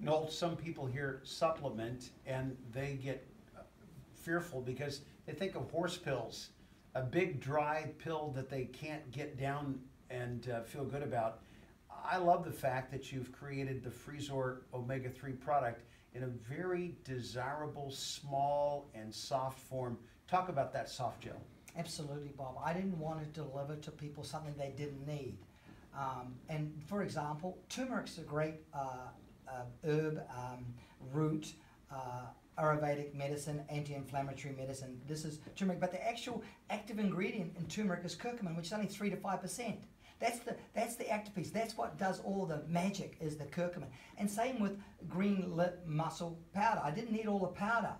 Noel, some people hear supplement and they get uh, fearful because they think of horse pills, a big dry pill that they can't get down and uh, feel good about. I love the fact that you've created the FREZZOR Omega 3 product in a very desirable, small, and soft form. Talk about that soft gel. Absolutely, Bob. I didn't want to deliver to people something they didn't need. Um, and for example, turmeric's a great uh, herb, um, root, uh, Ayurvedic medicine, anti-inflammatory medicine. This is turmeric, but the actual active ingredient in turmeric is curcumin, which is only three to five percent. That's the that's the active piece. That's what does all the magic is the curcumin. And same with green-lipped mussel powder. I didn't need all the powder.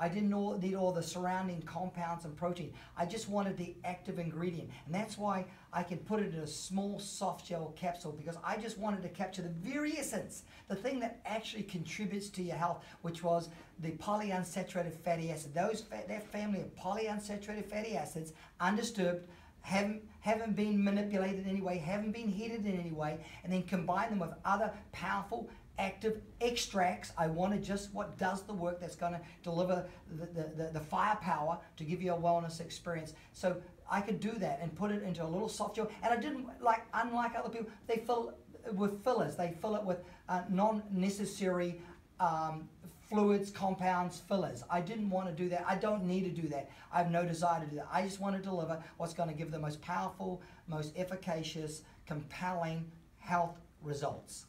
I didn't all, need all the surrounding compounds and protein. I just wanted the active ingredient. And that's why I can put it in a small soft gel capsule because I just wanted to capture the very essence, the thing that actually contributes to your health, which was the polyunsaturated fatty acid. Those fa- that family of polyunsaturated fatty acids, undisturbed, haven't haven't been manipulated in any way, haven't been heated in any way, and then combine them with other powerful active extracts. I wanted just what does the work that's going to deliver the, the, the, firepower to give you a wellness experience. So I could do that and put it into a little soft gel. And I didn't like, unlike other people, they fill it with fillers. They fill it with uh, non-necessary um, fluids, compounds, fillers. I didn't want to do that. I don't need to do that. I have no desire to do that. I just want to deliver what's going to give the most powerful, most efficacious, compelling health results.